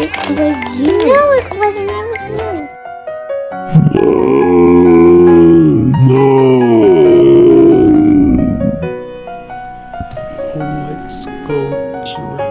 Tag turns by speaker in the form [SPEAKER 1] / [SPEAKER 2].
[SPEAKER 1] it was you.
[SPEAKER 2] No, it wasn't. It was you. No. no. Let's go to